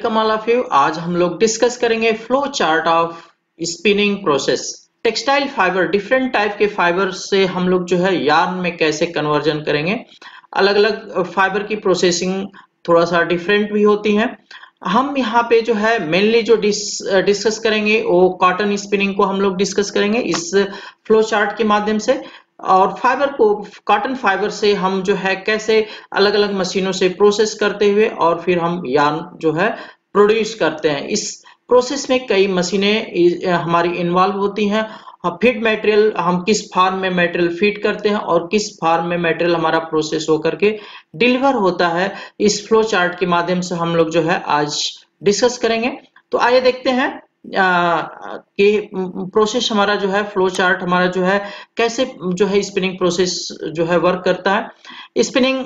Welcome all of you. आज हम लोग डिस्कस करेंगे flow chart of spinning process textile fibre different type के फाइबर से हम लोग जो है यार्न में कैसे कन्वर्जन करेंगे। अलग अलग फाइबर की प्रोसेसिंग थोड़ा सा डिफरेंट भी होती है। हम यहाँ पे जो है मेनली जो डिस, डिस्कस करेंगे वो कॉटन स्पिनिंग को हम लोग डिस्कस करेंगे इस फ्लो चार्ट के माध्यम से। और फाइबर को कॉटन फाइबर से हम जो है कैसे अलग अलग मशीनों से प्रोसेस करते हुए और फिर हम यान जो है प्रोड्यूस करते हैं। इस प्रोसेस में कई मशीनें हमारी इन्वॉल्व होती हैं। फ़ीड मटेरियल हम किस फार्म में मटेरियल फ़ीड करते हैं और किस फार्म में मटेरियल हमारा प्रोसेस होकर के डिलीवर होता है। इस फ्लो चार्ट के माध्यम से हम लोग जो है आज डिस्कस करेंगे। तो आइए देखते हैं कि प्रोसेस हमारा जो है फ्लो चार्ट हमारा जो है, कैसे जो है स्पिनिंग प्रोसेस जो है वर्क करता है। Spinning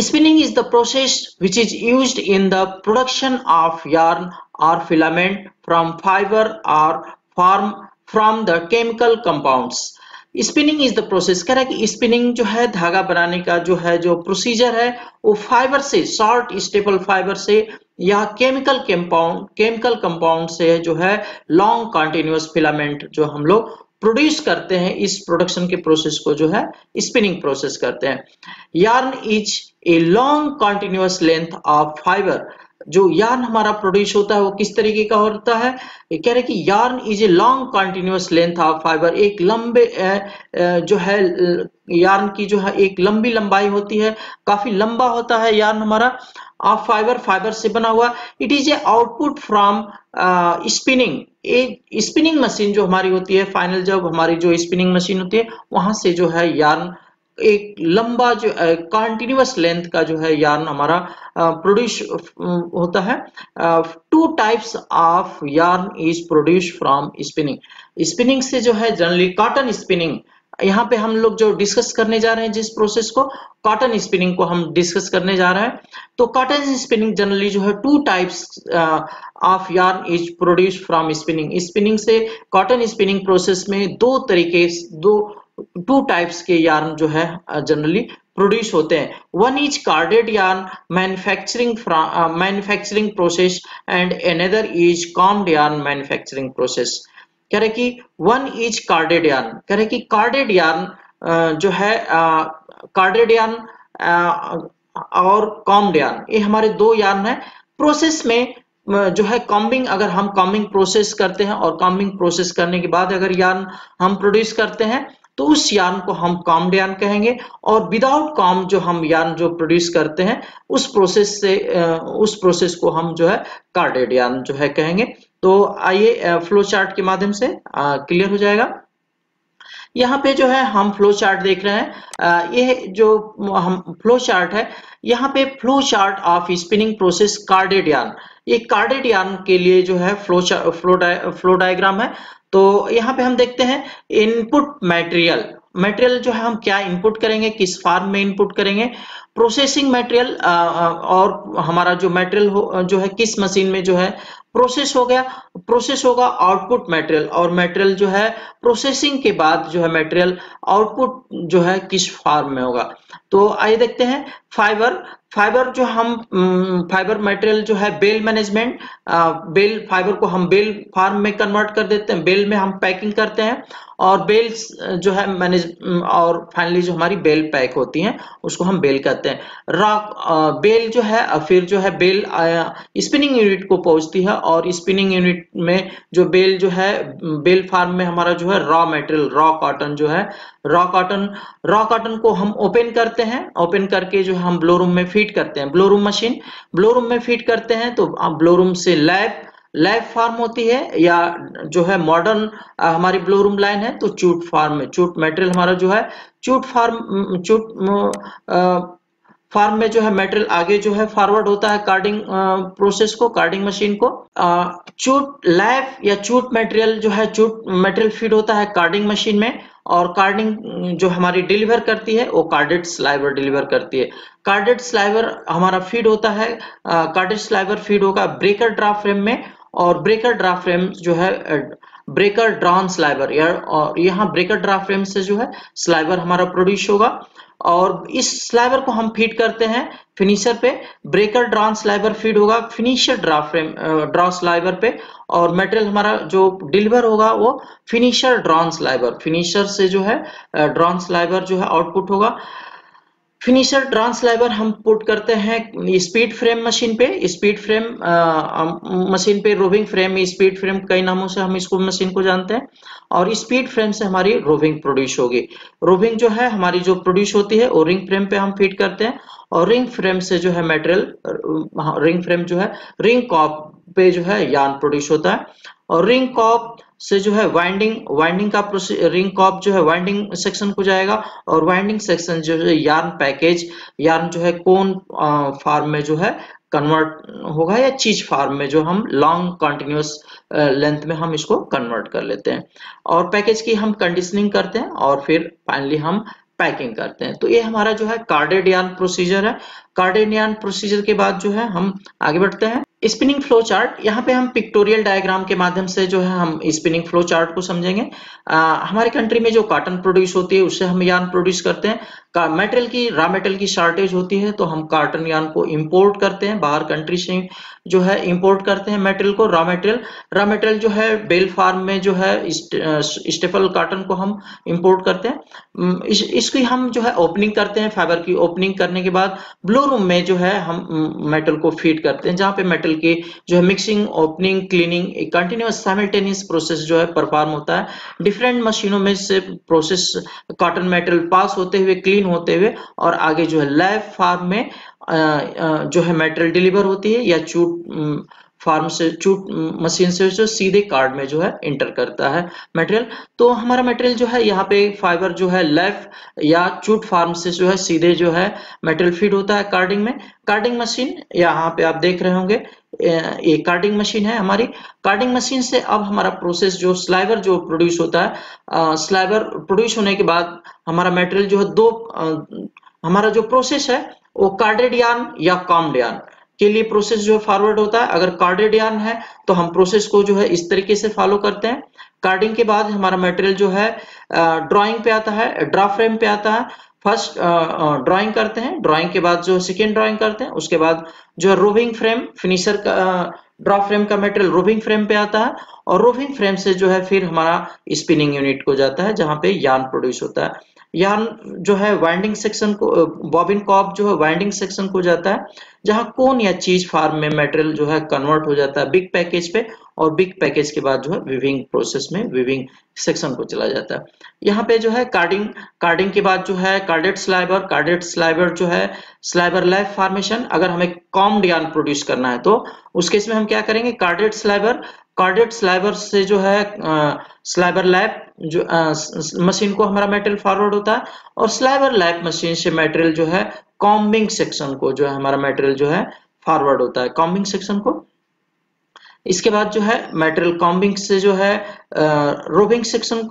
spinning is the process which is use in the production of yarn और फिलामेंट फ्रॉम फाइबर और form from the chemical compounds spinning is the process कह रहा है कि स्पिनिंग जो है, धागा बनाने का जो है, जो प्रोसीजर है, वो फाइबर से शॉर्ट स्टेबल फाइबर से या केमिकल कंपाउंड केमिकल कंपाउंड से जो है लॉन्ग कंटिन्यूस फिलामेंट जो हम लोग प्रोड्यूस करते हैं, इस प्रोडक्शन के प्रोसेस को जो है स्पिनिंग प्रोसेस करते हैं। Yarn is a long continuous length of fibre जो यार्न हमारा प्रोड्यूस होता है, वो किस तरीके का होता है? कह रहे कि yarn is a long continuous length of fibre एक लंबे जो है यार्न की जो है, एक लंबी लंबाई होती है। काफ़ी लंबा होता है यार्न हमारा। ऑफ़ फाइबर फाइबर से बना हुआ। It is a output from spinning एक स्पिनिंग मशीन जो हमारी होती है फाइनल जब हमारी जो स्पिनिंग मशीन होती है, वहाँ से जो है यार्न एक लंबा जो कंटिन्यूस लेंथ का जो है यार्न हमारा प्रोड्यूस होता है। Two types of yarn is produce from spinning spinning से जो है जनरली कॉटन स्पिनिंग यहाँ पे हम लोग जो डिस्कस करने जा रहे हैं जिस प्रोसेस को कॉटन स्पिनिंग को हम डिस्कस करने जा रहे हैं। तो कॉटन स्पिनिंग जनरली जो है two types of yarn is produce from spinning spinning से कॉटन स्पिनिंग प्रोसेस में दो तरीके, दो टू टाइप्स के यार्न जो है जनरली प्रोड्यूस होते हैं। One is carded yarn manufacturing manufacturing process and another is combed yarn manufacturing process कह रहे कि वन इज़ कार्डेड यार्न कह रहे कि कार्डेड यार्न जो है कार्डेड यार्न और कॉम्ड यार्न ये हमारे दो यार्न है। प्रोसेस में जो है कॉम्बिंग अगर हम कॉम्बिंग प्रोसेस करते हैं, और कॉम्बिंग प्रोसेस करने के बाद अगर यार्न हम प्रोड्यूस करते हैं तो उस यान को हम कॉम्ड यान कहेंगे और विदाउट कॉम जो हम यान जो प्रोड्यूस करते हैं, उस प्रोसेस से उस प्रोसेस को हम जो है कार्डेड यान जो है कहेंगे। तो आइए फ्लो चार्ट के माध्यम से क्लियर हो जाएगा। यहाँ पे जो है हम फ्लो चार्ट देख रहे हैं। ये जो हम फ्लो चार्ट है, यहाँ पे flow chart of spinning process carded yarn. ये कार्डेड यान के लिए जो है फ्लो फ्लो फ्लो डायग्राम है। तो यहाँ पे हम देखते हैं इनपुट मटेरियल मटेरियल जो है, हम क्या इनपुट करेंगे, किस फार्म में इनपुट करेंगे? प्रोसेसिंग मटेरियल और हमारा जो मटेरियल जो है, किस मशीन में जो है प्रोसेस हो गया। प्रोसेस होगा आउटपुट मटेरियल और मटेरियल जो है, प्रोसेसिंग के बाद जो है मटेरियल आउटपुट जो है किस फार्म में होगा। तो आइए देखते हैं, फाइबर। फाइबर जो हम फाइबर मटेरियल जो है बेल मैनेजमेंट बेल, फाइबर को हम बेल फार्म में कन्वर्ट कर देते हैं, बेल में हम पैकिंग करते हैं और बेल जो है मैनेज और फाइनली जो हमारी बेल पैक होती हैं, उसको हम बेल कहते हैं। रॉक बेल जो है, फिर जो है बेल स्पिनिंग यूनिट को पहुँचती है और स्पिनिंग यूनिट में जो बेल जो है बेल फार्म में हमारा जो है रॉ मटेरियल रॉ कॉटन जो है रॉ कॉटन रॉ कॉटन को हम ओपन करते हैं ओपन करके जो हम ब्लो रूम में फ़ीड करते हैं। Blow room machine blow room में फ़ीड करते हैं तो ब्लो रूम से लैब लैब फार्म होती है या जो है मॉडर्न हमारी ब्लो रूम लाइन है तो चूट फार्म में, चूट मटेरियल हमारा जो है, चूट फार्म चूट फार्म में जो है मेटेरियल आगे जो है फॉरवर्ड होता है कार्डिंग प्रोसेस को कार्डिंग मशीन को। चूट लैब या चूट मटेरियल जो है, चूट मटेरियल फ़ीड होता है कार्डिंग मशीन में और कार्डिंग जो हमारी डिलीवर करती है, वो कार्डेड स्लाइवर डिलीवर करती है। कार्डेड स्लाइवर हमारा फ़ीड होता है कार्डेड स्लाइवर फ़ीड होगा ब्रेकर ड्राफ्ट फ्रेम में और ब्रेकर ड्राफ्ट फ्रेम जो है ब्रेकर ड्रॉन स्लाइबर और यहाँ ब्रेकर ड्रा फ्रेम से जो है स्लाइबर हमारा प्रोड्यूस होगा। और इस स्लाइबर को हम फ़ीड करते हैं फिनिशर पे। ब्रेकर ड्रॉन स्लाइबर फ़ीड होगा finisher draw frame draw sliver पे। और मटेरियल हमारा जो डिलीवर होगा वो फिनिशर ड्रॉन स्लाइबर फिनिशर से जो है ड्रॉन स्लाइबर जो है आउटपुट होगा। फिनिशर ट्रांसलाइवर हम पुट करते हैं स्पीड फ्रेम मशीन पे। स्पीड फ्रेम मशीन पे रोविंग फ्रेम स्पीड फ्रेम कई नामों से हम इसको मशीन को जानते हैं। और स्पीड फ्रेम से हमारी रोविंग प्रोड्यूस होगी। रोविंग जो है, हमारी जो प्रोड्यूस होती है, वो रिंग फ्रेम पे हम फ़ीड करते हैं। और रिंग फ्रेम से जो है मेटेरियल रिंग फ्रेम जो है रिंग कॉप पे जो है यान प्रोड्यूस होता है। और रिंग कॉप से जो है वाइंडिंग वाइंडिंग का रिंग कॉप जो है वाइंडिंग सेक्शन को जाएगा और वाइंडिंग सेक्शन जो है यार्न पैकेज यार्न जो है कौन फार्म में जो है कन्वर्ट होगा या चीज़ फार्म में जो हम लॉन्ग कंटिन्यूस लेंथ में हम इसको कन्वर्ट कर लेते हैं। और पैकेज की हम कंडीशनिंग करते हैं और फिर फाइनली हम पैकिंग करते हैं। तो ये हमारा जो है कार्डेड यान प्रोसीजर है। कार्डेड यान प्रोसीजर के बाद जो है हम आगे बढ़ते हैं। स्पिनिंग फ्लो चार्ट यहाँ पे हम पिक्टोरियल डायग्राम के माध्यम से जो है हम स्पिनिंग फ्लो चार्ट को समझेंगे। आ, हमारे कंट्री में जो कॉटन प्रोड्यूस होती है उससे हम यान प्रोड्यूस करते हैं। मेटल की रॉ मेटल की शॉर्टेज होती है तो हम कॉटन यान को इंपोर्ट करते हैं बाहर कंट्री से जो है इंपोर्ट करते हैं मेटेरियल को रॉ मेटेरियल रॉ मेटेरियल जो है बेल फार्म में जो है स्टेफल कॉटन को हम इंपोर्ट करते हैं। इस, इसकी हम जो है ओपनिंग करते हैं फाइबर की ओपनिंग करने के बाद ब्लू रूम में जो है हम मेटल को फ़ीड करते हैं जहाँ पे मेटल की जो है mixing opening cleaning continuous simultaneous process जो है परफॉर्म होता है। डिफरेंट मशीनों में से प्रोसेस कॉटन मेटल पास होते हुए क्लीन होते हुए और आगे जो है लैब फार्म में जो है मेटेरियल डिलीवर होती है या चूट फार्म से, चूट मशीन से जो सीधे कार्ड में जो है इंटर करता है मटेरियल तो हमारा मटेरियल जो है यहाँ पे फाइबर जो है लेफ या चूट फार्म से जो है सीधे जो है मटेरियल फ़ीड होता है कार्डिंग में। कार्डिंग मशीन यहाँ पे आप देख रहे होंगे। ये कार्डिंग मशीन है हमारी। कार्डिंग मशीन से अब हमारा प्रोसेस जो स्लाइवर जो प्रोड्यूस होता है स्लाइवर प्रोड्यूस होने के बाद हमारा मटेरियल जो है दो आ, हमारा जो प्रोसेस है वो कार्डेड यान या कॉम्ड यान के लिए प्रोसेस जो है फॉरवर्ड होता है। अगर कार्डेड यान है तो हम प्रोसेस को जो है इस तरीके से फॉलो करते हैं। कार्डिंग के बाद हमारा मटेरियल जो है ड्राइंग पे आता है ड्रा फ्रेम पे आता है। फ़र्स्ट ड्राइंग करते हैं। ड्राइंग के बाद जो सेकेंड ड्राइंग करते हैं, उसके बाद जो रोविंग फ्रेम फिनिशर का ड्रॉ फ्रेम का मेटेरियल रोविंग फ्रेम पे आता है और रोविंग फ्रेम से जो है फिर हमारा स्पिनिंग यूनिट को जाता है, जहाँ पे यान प्रोड्यूस होता है। यान जो है वाइंडिंग सेक्शन को बॉबिन कॉप जो है वाइंडिंग सेक्शन को जाता है, जहाँ कौन या चीज़ फार्म में मटेरियल जो है कन्वर्ट हो जाता है बिग पैकेज पे और बिग पैकेज के बाद जो है विविंग प्रोसेस में विविंग सेक्शन को चला जाता है। यहाँ पे जो है कार्डिंग कार्डिंग के बाद जो है कार्डेट स्लाइबर कार्डेट स्लाइबर जो है स्लाइबर लाइफ फॉर्मेशन अगर हमें कॉम्ड यान प्रोड्यूस करना है तो उस केस में हम क्या करेंगे? कार्डेट स्लाइबर कार्डेट स्लाइबर से जो है स्लाइबर लैब जो मशीन को हमारा मेटेरियल फॉरवर्ड होता है और स्लाइबर लैब मशीन से मेटेरियल जो है, कॉम्बिंग सेक्शन को जो है हमारा मेटेरियल जो है, फॉरवर्ड होता है। कॉम्बिंग सेक्शन को। इसके बाद जो है मेटेरियल कॉम्बिंग से जो है रोविंग सेक्शन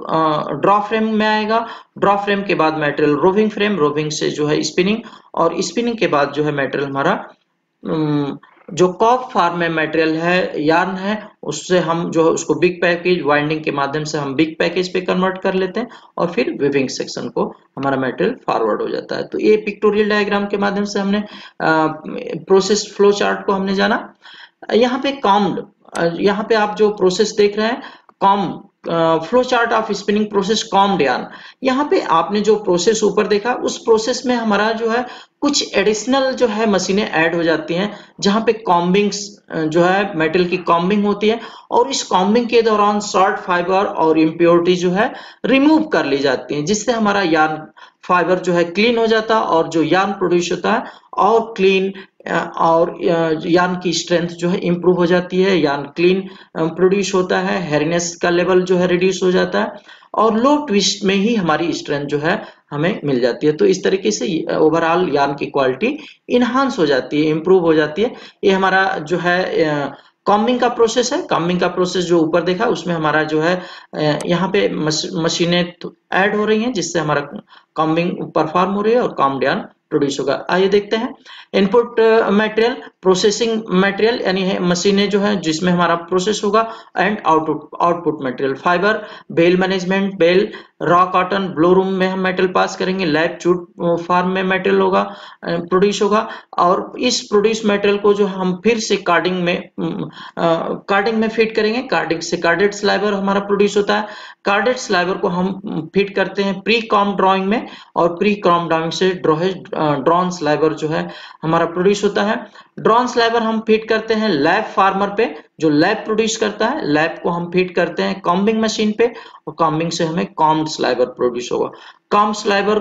ड्रॉ फ्रेम में आएगा। ड्रॉ फ्रेम के बाद मेटेरियल रोविंग फ्रेम, रोविंग से जो है स्पिनिंग और स्पिनिंग के बाद जो है मेटेरियल हमारा जो कॉप फार्म में मटेरियल है यार्न है, उससे हम जो है उसको बिग पैकेज वाइंडिंग के माध्यम से हम बिग पैकेज पे कन्वर्ट कर लेते हैं और फिर विविंग सेक्शन को हमारा मटेरियल फॉरवर्ड हो जाता है। तो ये पिक्टोरियल डायग्राम के माध्यम से हमने प्रोसेस फ्लो चार्ट को हमने जाना। यहाँ पे कॉम्ड यहाँ पे आप जो प्रोसेस देख रहे हैं comb flow chart of spinning process comb yarn यहाँ पे आपने जो प्रोसेस ऊपर देखा, उस प्रोसेस में हमारा जो है, कुछ एडिशनल जो है मशीनें ऐड हो जाती हैं, जहाँ पे कॉम्बिंग्स जो है मेटल की कॉम्बिंग होती है, और इस कॉम्बिंग के दौरान शॉर्ट फाइबर और इम्प्योरिटी जो है रिमूव कर ली जाती है, जिससे हमारा यान फाइबर जो है क्लीन हो जाता और जो यान प्रोड्यूस होता है, और क्लीन और यान की स्ट्रेंथ जो है इंप्रूव हो जाती है, यान क्लीन प्रोड्यूस होता है हेरिनेस का लेवल जो है रिड्यूस हो जाता है, और लो ट्विस्ट में ही हमारी स्ट्रेंथ जो है हमें मिल जाती है। तो इस तरीके से ओवरऑल यान की क्वालिटी इनहांस हो जाती है इंप्रूव हो जाती है। ये हमारा जो है कॉम्बिंग का प्रोसेस है। कॉम्बिंग का प्रोसेस जो ऊपर देखा, उसमें हमारा जो है यहाँ पे मशीनें ऐड हो रही हैं, जिससे हमारा कॉम्बिंग परफॉर्म हो रही है और कॉम डाउन प्रोड्यूस होगा। आइए देखते हैं। इनपुट मटेरियल प्रोसेसिंग मटेरियल यानी मशीनें जो है, जिसमें हमारा प्रोसेस होगा and output output material fibre bale management bale raw cotton blow room में हम मेटल पास करेंगे, लैब चूट फार्म में मेटल होगा प्रोड्यूस होगा, और इस प्रोड्यूस मेटेरियल को जो हम फिर से कार्डिंग में कार्डिंग में फिट करेंगे, कार्डिंग से कार्डेड स्लाइबर हमारा प्रोड्यूस होता है, कार्डेड स्लाइबर को हम फिट करते हैं प्री कॉम ड्राइंग में, और प्री कॉम ड्राइंग से ड्रॉन स्लाइबर जो है हमारा प्रोड्यूस होता है, ड्रॉन स्लाइबर हम फिट करते हैं लैब फार्मर पे जो लैब प्रोड्यूस करता है लैब को हम फिट करते हैं कॉम्बिंग मशीन पे और कॉम्बिंग से हमें कॉम स्लाइबर प्रोड्यूस होगा। कॉम स्लाइबर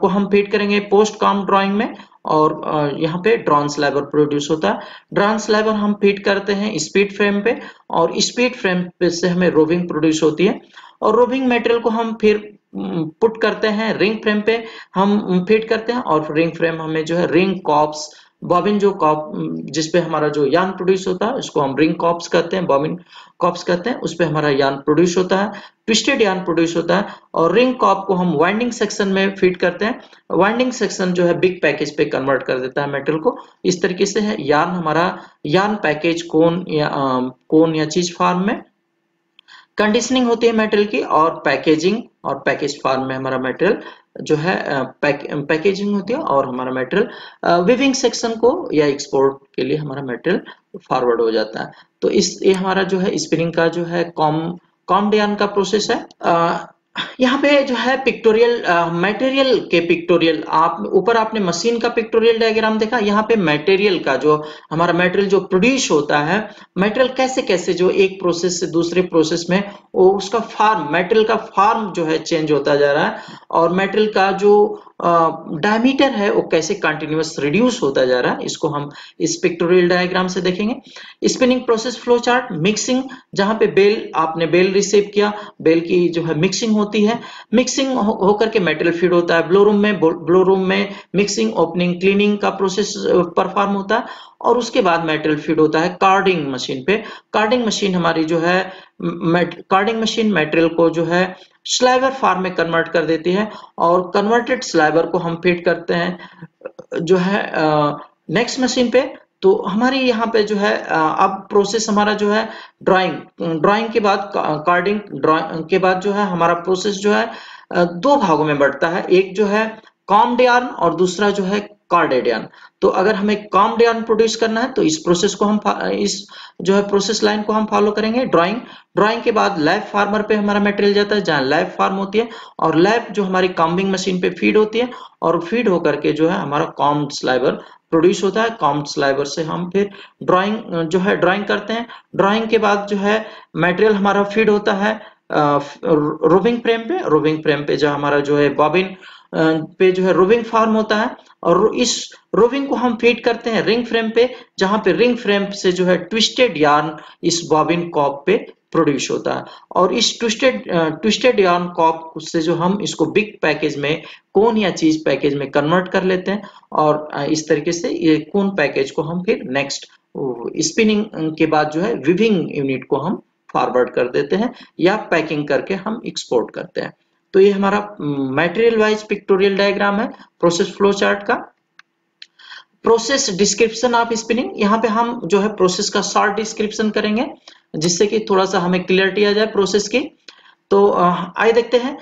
को हम फिट करेंगे पोस्ट कॉम ड्राइंग में और यहाँ पे ड्रॉन स्लाइबर प्रोड्यूस होता है। ड्रॉन स्लाइबर हम फिट करते हैं स्पीड फ्रेम पे और स्पीड फ्रेम पे से हमें रोविंग प्रोड्यूस होती है। और रोविंग मटेरियल को हम फिर पुट करते हैं रिंग फ्रेम पे। हम फिट करते हैं और रिंग फ्रेम हमें जो है रिंग कॉप्स बॉबिन जो कॉप जिसपे हमारा जो यान प्रोड्यूस होता है, उसको हम रिंग कॉप्स कहते हैं बॉबिन कॉप्स कहते हैं, उस पर हमारा यान प्रोड्यूस होता है ट्विस्टेड यान प्रोड्यूस होता है, और रिंग कॉप को हम वाइंडिंग सेक्शन में फिट करते हैं। वाइंडिंग सेक्शन जो है बिग पैकेज पे कन्वर्ट कर देता है मेटल को। इस तरीके से है यान हमारा यान पैकेज कोन या कौन या चीज़ फार्म में कंडीशनिंग होती है मेटल की, और पैकेजिंग और पैकेज फॉर्म में हमारा मेटेरियल जो है पैक, पैकेजिंग होती है और हमारा मेटेरियल विविंग सेक्शन को या एक्सपोर्ट के लिए हमारा मेटेरियल फॉरवर्ड हो जाता है। तो इस ये हमारा जो है स्पिनिंग का जो है कॉम कॉम का प्रोसेस है। यहाँ पे जो है पिक्टोरियल मटेरियल के पिक्टोरियल आप, ऊपर आपने मशीन का पिक्टोरियल डायग्राम देखा, यहाँ पे मटेरियल का जो हमारा मटेरियल जो प्रोड्यूस होता है मटेरियल कैसे कैसे जो एक प्रोसेस से दूसरे प्रोसेस में उसका फार्म मटेरियल का फार्म जो है चेंज होता जा रहा है, और मटेरियल का जो डायमीटर है, वो कैसे कंटिन्यूस रिड्यूस होता जा रहा है, इसको हम इस पिक्टोरियल डायग्राम से देखेंगे। Spinning process flow chart mixing जहाँ पे बेल आपने बेल रिसीव किया बेल की जो है मिक्सिंग होती है। मिक्सिंग होकर हो के मेटल फ़ीड होता है ब्लो रूम में ब्लो रूम में मिक्सिंग ओपनिंग क्लीनिंग का प्रोसेस परफॉर्म होता है। और उसके बाद मेटल फ़ीड होता है कार्डिंग मशीन पे। कार्डिंग मशीन हमारी जो है कार्डिंग मशीन मेटेरियल को जो है स्लाइबर फार्म में कन्वर्ट कर देती है और कन्वर्टेड स्लाइवर को हम फ़ीड करते हैं, जो है नेक्स्ट मशीन पे। तो हमारी यहाँ पे जो है अब प्रोसेस हमारा जो है ड्राइंग ड्राइंग के बाद कार्डिंग ड्राइंग के बाद जो है, हमारा प्रोसेस जो है दो भागों में बढ़ता है। एक जो है कॉम डियान और दूसरा जो है कार्डेडियन। तो अगर हमें कॉम डियान प्रोड्यूस करना है तो इस प्रोसेस को हम इस जो है प्रोसेस लाइन को हम फॉलो करेंगे। ड्राइंग ड्राइंग के बाद लैब फार्मर पे हमारा मटेरियल जाता है, जहाँ लैब फार्म होती है, और लैब जो हमारी कॉम्बिंग मशीन पे फ़ीड होती है, और फ़ीड होकर के जो है हमारा कॉम स्लाइबर प्रोड्यूस होता है। कॉम स्लाइबर से हम फिर ड्राइंग जो है ड्राइंग करते हैं। ड्राइंग के बाद जो है मटेरियल हमारा फ़ीड होता है रोविंग फ्रेम पे, रोविंग फ्रेम पे जो हमारा जो है बॉबिन पे जो है रोविंग फार्म होता है और इस रोविंग को हम फ़ीड करते हैं रिंग फ्रेम पे, जहाँ पे रिंग फ्रेम से जो है ट्विस्टेड यार्न इस बॉबिन कॉप पे प्रोड्यूस होता है। और इस ट्विस्टेड ट्विस्टेड यार्न कॉप से जो हम इसको बिग पैकेज में, कौन या चीज़ पैकेज में कन्वर्ट कर लेते हैं और इस तरीके से ये कौन पैकेज को हम फिर नेक्स्ट स्पिनिंग के बाद जो है विविंग यूनिट को हम फॉरवर्ड कर देते हैं या पैकिंग करके हम एक्सपोर्ट करते हैं। तो ये हमारा मटेरियल वाइज पिक्टोरियल डायग्राम है प्रोसेस फ्लो चार्ट का। प्रोसेस डिस्क्रिप्शन ऑफ़ स्पिनिंग यहाँ पे हम जो है प्रोसेस का शॉर्ट डिस्क्रिप्शन करेंगे, जिससे कि थोड़ा सा हमें क्लियरिटी आ जाए प्रोसेस की। तो आइए देखते हैं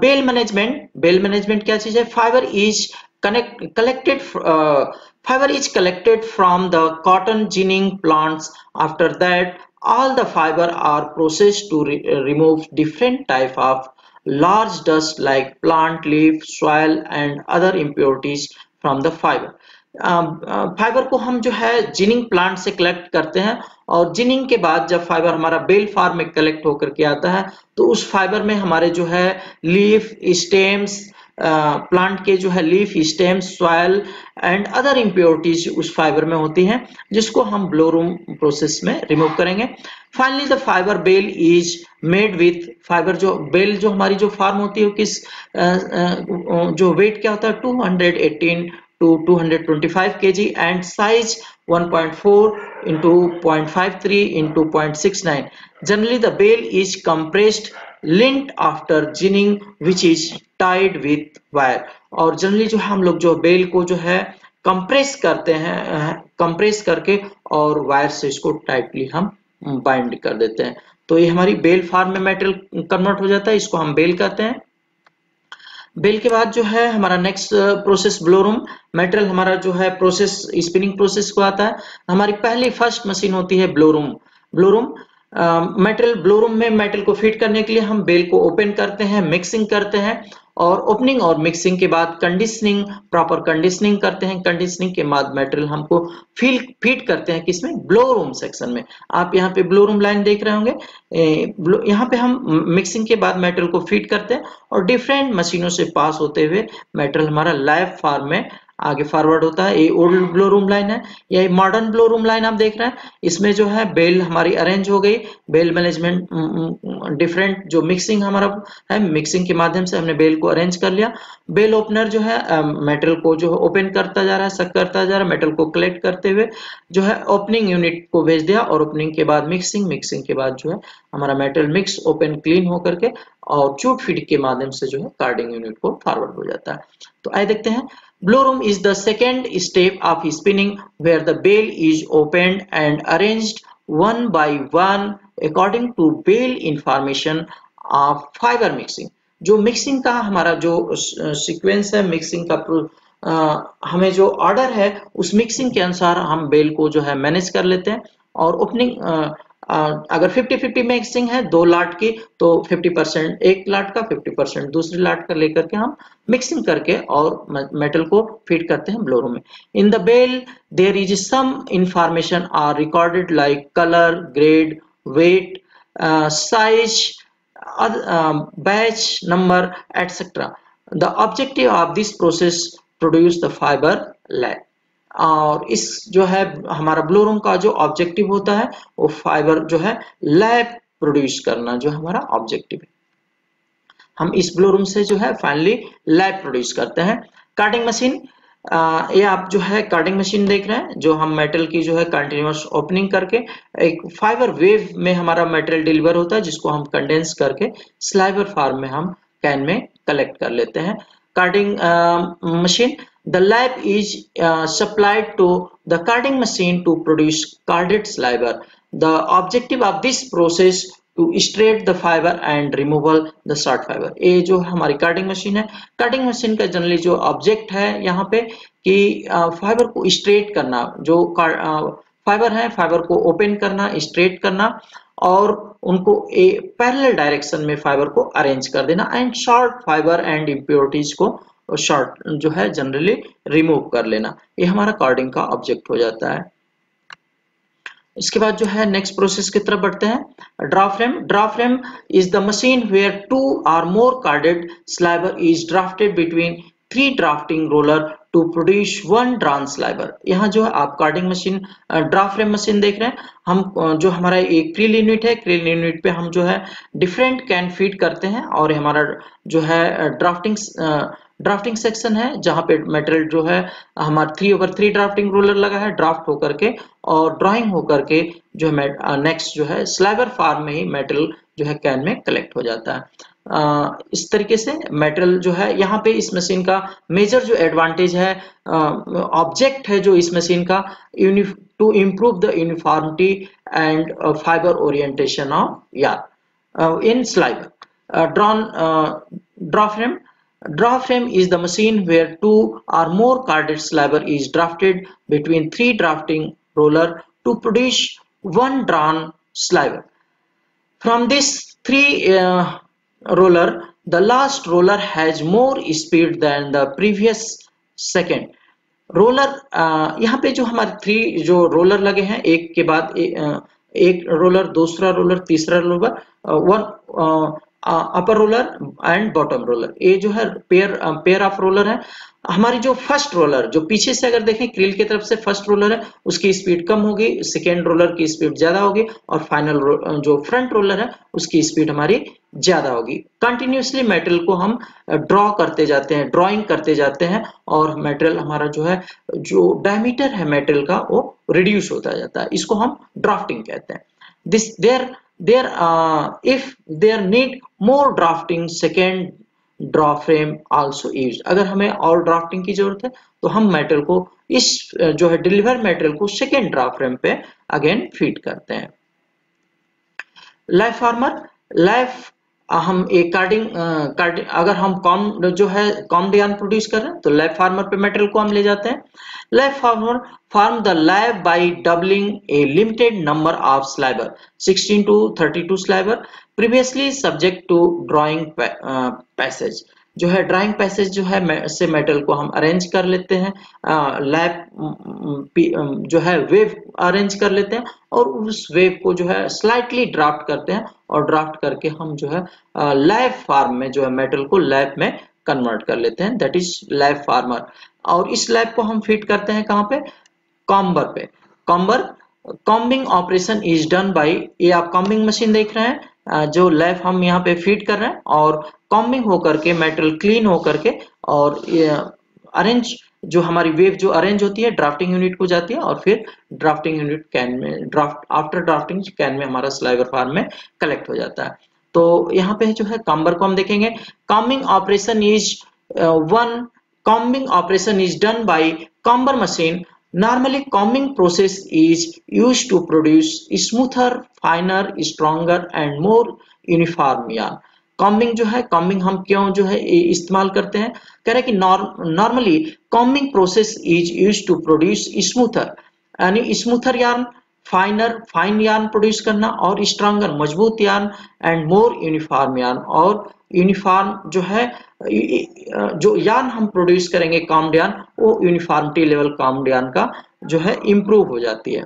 बेल मैनेजमेंट बेल मैनेजमेंट क्या चीज़ है? Fibre is connect collected fibre is collected from the cotton ginning plants after that all the fiber are processed to re remove different type of large dust like plant leaf, soil and other impurities from the fiber. Fibre को हम जो है ginning plant से collect करते हैं और ginning के बाद जब फाइबर हमारा बेल फार्म में कलेक्ट होकर के आता है तो उस फाइबर में हमारे जो है लीफ स्टेम्स प्लांट के जो है leaf stem soil and other impurities उस फाइबर में होती हैं, जिसको हम ब्लोरूम प्रोसेस में रिमूव करेंगे। Finally the fibre bale is made with fibre जो बेल जो हमारी जो फार्म होती है किस जो वेट क्या होता है? 218 to 225 kg and size 1.4 into 0.53 into 0.69 generally, the bale is compressed lint after ginning which is tied with wire और जनरली जो है, हम लोग जो बेल को जो है कंप्रेस करते हैं कंप्रेस करके और वायर से इसको टाइटली हम बाइंड कर देते हैं। तो ये हमारी बेल फार्म में मेटल कन्वर्ट हो जाता है, इसको हम बेल कहते हैं। बेल के बाद जो है, हमारा नेक्स्ट प्रोसेस ब्लोरूम मेटल हमारा जो है प्रोसेस स्पिनिंग प्रोसेस को आता है। हमारी पहली फ़र्स्ट मशीन होती है ब्लोरूम ब्लोरूम मेटल ब्लोरूम में मेटल को फिट करने के लिए हम बेल को ओपन करते हैं मिक्सिंग करते हैं और ओपनिंग और मिक्सिंग के बाद कंडीशनिंग प्रॉपर कंडीशनिंग करते हैं। कंडीशनिंग के बाद मेटेरियल हमको फील फ़ीड करते हैं किसमें? ब्लो रूम सेक्शन में। आप यहाँ पे ब्लो रूम लाइन देख रहे होंगे। यहाँ पे हम मिक्सिंग के बाद मेटेरियल को फ़ीड करते हैं और डिफरेंट मशीनों से पास होते हुए मेटेरियल हमारा लाइव फार्म में आगे फॉरवर्ड होता है। ये ओल्ड ब्लो रूम लाइन है। या मॉडर्न ब्लो रूम लाइन आप देख रहे हैं। इसमें जो है बेल हमारी अरेंज हो गई। बेल मैनेजमेंट डिफरेंट जो मिक्सिंग हमारा है मिक्सिंग के माध्यम से हमने बेल को अरेंज कर लिया। बेल ओपनर जो है मेटल को जो है ओपन करता जा रहा है सक करता जा रहा है मेटल को कलेक्ट करते हुए जो है ओपनिंग यूनिट को भेज दिया और ओपनिंग के बाद मिक्सिंग मिक्सिंग के बाद जो है हमारा मेटल मिक्स ओपन क्लीन होकर के और चूट फ़ीड के माध्यम से जो है कार्डिंग यूनिट को फॉरवर्ड हो जाता है। तो आइए देखते हैं। Blowroom is the second step of spinning where the bale is opened and arranged one by one according to bale information of fiber mixing. जो मिक्सिंग का हमारा जो सीक्वेंस है मिक्सिंग का आ, हमें जो ऑर्डर है उस मिक्सिंग के अनुसार हम बेल को जो है मैनेज कर लेते हैं और ओपनिंग अगर 50-50 मिक्सिंग है, दो लाट की तो 50 परसेंट एक लाट का 50 परसेंट दूसरी लाट का लेकर के हम मिक्सिंग करके और मेटल को फ़ीड करते हैं ब्लोरो में। In the bale there is some information are recorded like colour grade weight size batch number etcetera the objective of this process produce the fibre lap और इस जो है, हमारा ब्लू रूम का जो ऑब्जेक्टिव होता है, वो फाइबर जो है लैब प्रोड्यूस करना जो हमारा ऑब्जेक्टिव है। हम इस ब्लू से जो है फाइनली लैब प्रोड्यूस करते हैं। कार्टिंग मशीन ये आप जो है कार्टिंग मशीन देख रहे हैं, जो हम मेटल की जो है कंटिन्यूस ओपनिंग करके एक फाइबर वेव में हमारा मेटेरियल डिलीवर होता है, जिसको हम कंडेंस करके स्लाइबर फार्म में हम कैन में कलेक्ट कर लेते हैं। Carding machine The lab is uh, supplied to the carding machine to produce carded sliver. The objective of this process to straight the fiber and removal the short fiber ये जो हमारी carding machine है carding machine का generally जो object है यहाँ पे कि फाइबर को स्ट्रेट करना जो फाइबर है फाइबर को ओपन करना स्ट्रेट करना और उनको ए पैरेलल डायरेक्शन में फाइबर को अरेंज कर देना and short fibre and impurities को शॉर्ट जो है जनरली रिमूव कर लेना। ये हमारा कार्डिंग का ऑब्जेक्ट हो जाता है। इसके बाद जो है नेक्स्ट प्रोसेस की तरफ़ बढ़ते हैं। Draw frame draw frame is the machine where two or more carded sliver is drafted between three drafting roller to produce one drawn sliver यहाँ जो है आप carding machine draw frame machine देख रहे हैं। हम जो हमारा एक क्रिल यूनिट है क्रिल यूनिट पे हम जो है डिफरेंट कैन फ़ीड करते हैं और हमारा जो है ड्राफ्टिंग ड्राफ्टिंग सेक्शन है जहाँ पे मटेरियल जो है हमारा three over three drafting roller लगा है ड्राफ्ट होकर के और ड्राइंग होकर के जो है नेक्स्ट जो है स्लाइबर फार्म में ही मेटेरियल जो है कैन में कलेक्ट हो जाता है। आ, इस तरीके से मेटेरियल जो है यहाँ पे इस मशीन का मेजर जो एडवांटेज है ऑब्जेक्ट है जो इस मशीन का to improve the uniformity and fibre orientation of या in sliver drawn draw frame Draw frame is the machine where two or more carded sliver is drafted between three drafting roller to produce one drawn sliver. From this three uh, roller, the last roller has more speed than the previous second. Roller uh, यहाँ पे जो हमारे three जो roller लगे हैं एक के बाद ए, uh, एक रोलर दूसरा रोलर तीसरा roller one upper roller and bottom roller ये जो है पेयर पेयर ऑफ़ रोलर है। हमारी जो फ़र्स्ट रोलर जो पीछे से अगर देखें, क्रिल की तरफ़ से फ़र्स्ट रोलर है, उसकी स्पीड कम होगी सेकेंड रोलर की स्पीड ज़्यादा होगी और फाइनल जो फ्रंट रोलर है, उसकी स्पीड हमारी ज़्यादा होगी। कंटिन्यूसली मेटेरियल को हम ड्रॉ करते जाते हैं ड्रॉइंग करते जाते हैं और मेटेरियल हमारा जो है, जो डायमीटर है मेटेरियल का, वो रिड्यूस होता जाता है। इसको हम ड्राफ्टिंग कहते हैं। This there there uh, if there need more drafting second draw frame also use अगर हमें और ड्राफ्टिंग की ज़रूरत है तो हम मेटल को इस जो है डिलीवर मेटेरियल को सेकेंड ड्रॉ फ्रेम पे अगेन फ़ीड करते हैं। लाइफ फार्मर लाइफ हम एक कार्डिंग कार्डिंग अगर हम कॉम जो है, कॉम डियान प्रोड्यूस कर रहे हैं तो लैब फार्मर पे मेटल को हम ले जाते हैं। Lap former form the lap by doubling a limited number of sliver 16 to 32 sliver previously subject to drawing passage जो है ड्राइंग पैसेज जो है से मेटल को हम अरेंज कर लेते हैं लैब जो है वेव अरेंज कर लेते हैं और उस वेव को जो है स्लाइटली ड्राफ्ट करते हैं और ड्राफ्ट करके हम जो है लैब फार्म में जो है मेटल को लैब में कन्वर्ट कर लेते हैं दैट इज़ लैब फार्मर और इस लैब को हम फिट करते हैं कहाँ पे? कॉम्बर पे। Comber combing operation is done by ये आप कॉम्बिंग मशीन देख रहे हैं जो लैब हम यहाँ पे फ़ीड कर रहे हैं और कॉम्बिंग होकर के मेटल क्लीन होकर के और अरेंज जो हमारी वेव जो अरेंज होती है ड्राफ्टिंग यूनिट को जाती है और फिर ड्राफ्टिंग यूनिट कैन में ड्राफ्ट आफ्टर ड्राफ्टिंग कैन में हमारा स्लाइवर फार्म में कलेक्ट हो जाता है। तो यहाँ पे जो है कॉम्बर को हम देखेंगे। Combing operation is one combing operation is done by comber machine Normally, combing process is used to produce smoother, finer, stronger and more uniform yarn. Combing जो है कॉम्बिंग हम क्यों जो है इस्तेमाल करते हैं? कह रहे कि normally combing process is use to produce smoother यानी smoother yarn finer fine yarn produce करना और स्ट्रांगर मज़बूत yarn and more uniform yarn और यूनिफॉर्म जो है जो यान हम प्रोड्यूस करेंगे कामडियान वो यूनिफॉर्मिटी लेवल कामडियान का जो है इंप्रूव हो जाती है।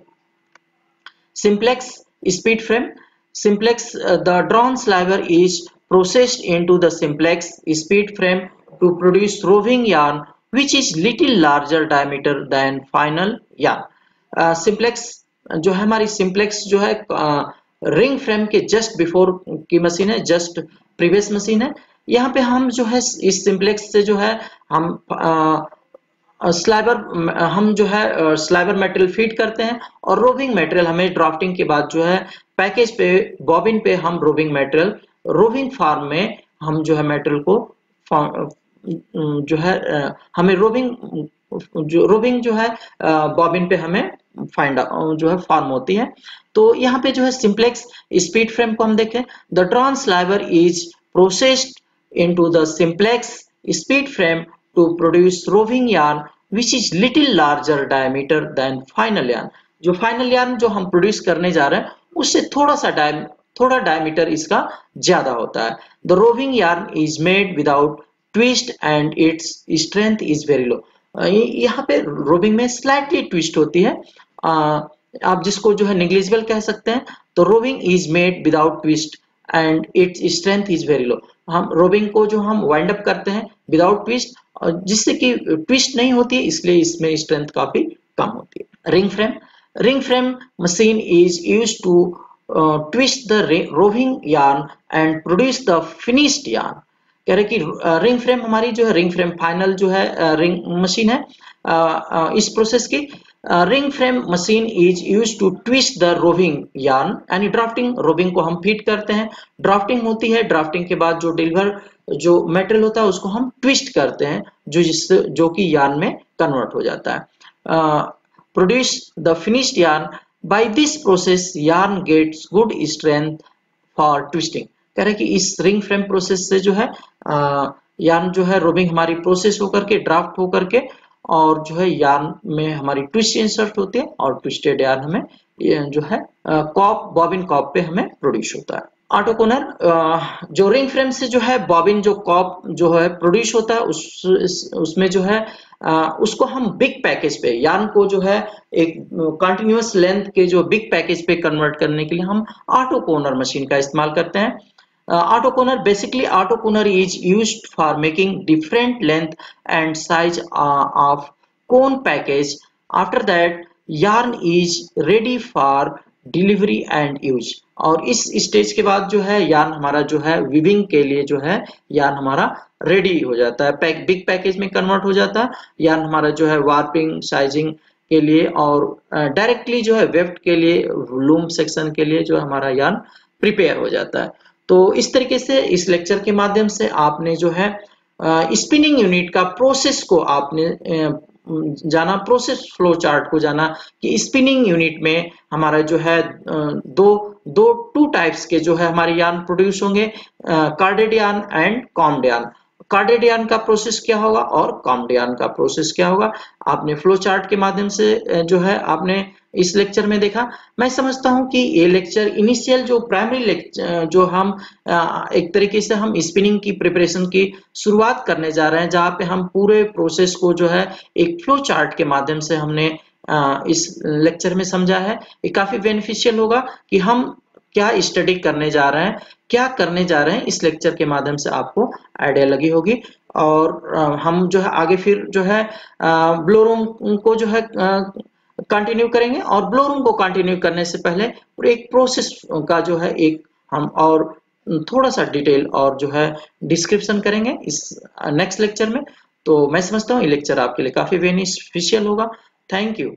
Simplex speed frame simplex the drawn sliver is processed into the simplex speed frame to produce roving yarn which is little larger diameter than final yarn. Simplex जो है हमारी सिंप्लेक्स जो है रिंग फ्रेम के just before की machine है just previous machine है। यहाँ पे हम जो है, इस सिंप्लेक्स से जो है, हम स्लाइबर हम जो है स्लाइबर मटेरियल फ़ीड करते हैं और रोविंग मटेरियल, हमें ड्राफ्टिंग के बाद जो है, पैकेज पे, बॉबिन पे हम रोविंग मटेरियल, रोविंग फार्म में हम जो है मटेरियल को जो है हमें रोविंग, जो रोविंग जो है बॉबिन पे हमें फाइंड जो है फॉर्म होती है। तो यहाँ पे जो है सिंप्लेक्स स्पीड फ्रेम को हम देखें। The drawn sliver is processed into the simplex speed frame to produce roving yarn, which is little larger diameter than final yarn जो फाइनल यार्न जो हम प्रोड्यूस करने जा रहे हैं, उससे थोड़ा सा डायम थोड़ा डायमीटर इसका ज़्यादा होता है। The roving yarn is made without twist and it's strength is very low यहाँ पे रोविंग में स्लाइटली ट्विस्ट होती है। आप जिसको जो है निग्लिजिबल कह सकते हैं तो roving is made without twist and it's strength is very low हम रोबिंग को जो हम वाइंड अप करते हैं विदाउट ट्विस्ट जिससे कि ट्विस्ट नहीं होती है, इसलिए इसमें स्ट्रेंथ काफ़ी कम होती है। Ring frame ring frame machine is use to twist the roving yarn and produce the finished yarn कह रहे कि रिंग फ्रेम हमारी जो है रिंग फ्रेम फाइनल जो है रिंग मशीन है इस प्रोसेस की ring frame machine is use to twist the roving yarn यानी ड्राफ्टिंग रोविंग को हम फ़ीड करते हैं। ड्राफ्टिंग होती है। ड्राफ्टिंग के बाद जो डिलीवर जो मेटेरियल होता है, उसको हम ट्विस्ट करते हैं, जो जिससे जो कि यार्न में कन्वर्ट हो जाता है। Produce the finished yarn by this process yarn gets good strength for twisting कह रहे कि इस रिंग फ्रेम प्रोसेस से जो है यार्न जो है रोबिंग हमारी प्रोसेस होकर के ड्राफ्ट होकर के और जो है यार्न में हमारी ट्विस्ट इंसर्ट होती है और ट्विस्टेड यार्न हमें जो है कॉप, बॉबिन कॉप पे हमें प्रोड्यूस होता है। ऑटोकोनर जो रिंग फ्रेम से जो है बॉबिन जो कॉप जो है प्रोड्यूस होता है, उस उसमें जो है उसको हम बिग पैकेज पे यार्न को जो है एक कंटिन्यूस लेंथ के जो बिग पैकेज पे कन्वर्ट करने के लिए हम ऑटो कोनर मशीन का इस्तेमाल करते हैं। Uh, autoconer basically autoconer is used for making different length and size uh, of cone package. After that yarn is ready for delivery and use और इस स्टेज के बाद जो है यार्न हमारा जो है विविंग के लिए जो है यार्न हमारा रेडी हो जाता है। पैक बिग पैकेज में कन्वर्ट हो जाता है। यार्न हमारा जो है वार्पिंग साइजिंग के लिए और डायरेक्टली जो है वेफ्ट के लिए लूम सेक्शन के लिए जो हमारा यान प्रिपेयर हो जाता है। तो इस तरीके से इस लेक्चर के माध्यम से आपने जो है स्पिनिंग यूनिट का प्रोसेस को आपने जाना प्रोसेस फ्लो चार्ट को जाना कि स्पिनिंग यूनिट में हमारा जो है दो दो टू टाइप्स के जो है हमारे यान प्रोड्यूस होंगे कार्डेड यान एंड कॉम्ड यान कार्डेड यान का प्रोसेस क्या होगा और कॉम्ड यान का प्रोसेस क्या होगा? आपने फ्लो चार्ट के माध्यम से जो है, आपने इस लेक्चर में देखा। मैं समझता हूँ कि ये लेक्चर इनिशियल जो प्राइमरी लेक्चर जो हम एक तरीके से हम स्पिनिंग की प्रिपरेशन की शुरुआत करने जा रहे हैं, जहाँ पे हम पूरे प्रोसेस को जो है, एक फ्लो चार्ट के माध्यम से हमने इस लेक्चर में समझा है। ये काफ़ी बेनिफिशियल होगा कि हम क्या स्टडी करने जा रहे हैं, क्या करने जा रहे हैं, इस लेक्चर के माध्यम से आपको आइडिया लगी होगी। और हम जो है आगे फिर जो है ब्लोरूम को जो है कंटिन्यू करेंगे। और ब्लो रूम को कंटिन्यू करने से पहले एक प्रोसेस का जो है एक हम और थोड़ा सा डिटेल और जो है डिस्क्रिप्शन करेंगे इस नेक्स्ट लेक्चर में। तो मैं समझता हूँ, ये लेक्चर आपके लिए काफ़ी बेनिफिशियल होगा। Thank you